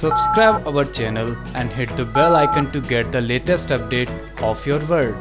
Subscribe our channel and hit the bell icon to get the latest update of your world.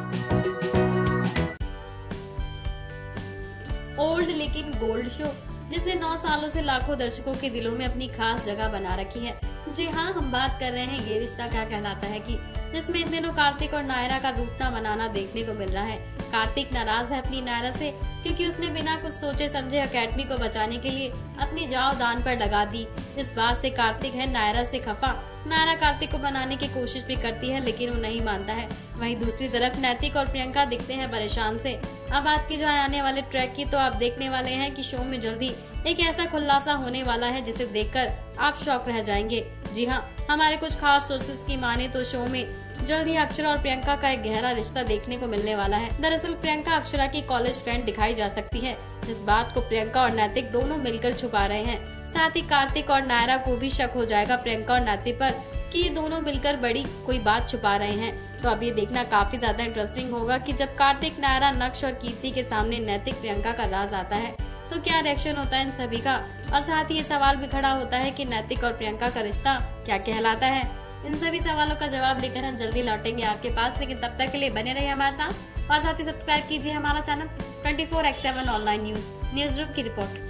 Old लेकिन gold show जिसने 9 सालों से लाखों दर्शकों के दिलों में अपनी खास जगह बना रखी है जी हाँ हम बात कर रहे हैं ये रिश्ता क्या कहलाता है कि जिसमें इन दिनों कार्तिक और नायरा का रूठना मनाना देखने को मिल रहा है कार्तिक नाराज़ है अपनी नायरा से, क्योंकि उसने बिना कुछ सोचे समझे अकेडमी को बचाने के लिए अपनी जाव दान पर लगा दी। इस बात से कार्तिक है नायरा से खफा। नायरा कार्तिक को बनाने की कोशिश भी करती है, लेकिन वो नहीं मानता है। वहीं दूसरी तरफ़ नैतिक और प्रियंका दिखते हैं परेशान से। अब बात की जाए आने वाले ट्रैक की तो आप देखने वाले हैं कि शो में जल्दी एक ऐसा खुलासा होने वाला है जिसे देखकर आप शौक रह जाएँगे। जी हाँ हमारे कुछ खास सोर्सेज की माने तो शो में जल्द ही अक्षरा और प्रियंका का एक गहरा रिश्ता देखने को मिलने वाला है। दरअसल प्रियंका अक्षरा की कॉलेज फ्रेंड दिखाई जा सकती है इस बात को प्रियंका और नैतिक दोनों मिलकर छुपा रहे हैं। साथ ही कार्तिक और नायरा को भी शक हो जाएगा प्रियंका और नैतिक पर कि ये दोनों मिलकर बड़ी कोई बात छुपा रहे हैं। तो अब ये देखना काफ़ी ज़्यादा इंटरेस्टिंग होगा कि जब कार्तिक, नायरा, नक्श और कीर्ति के सामने नैतिक प्रियंका का राज आता है तो क्या रिएक्शन होता है इन सभी का? और साथ ही ये सवाल भी खड़ा होता है कि नैतिक और प्रियंका का रिश्ता क्या कहलाता है? इन सभी सवालों का जवाब लेकर हम जल्दी लौटेंगे आपके पास, लेकिन तब तक के लिए बने रहिए हमारे साथ। और साथ ही सब्सक्राइब कीजिए हमारा channel 24 four X seven online news news room की report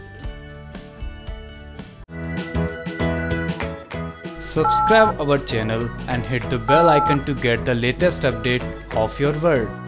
Subscribe our channel and hit the bell icon to get the latest update of your world.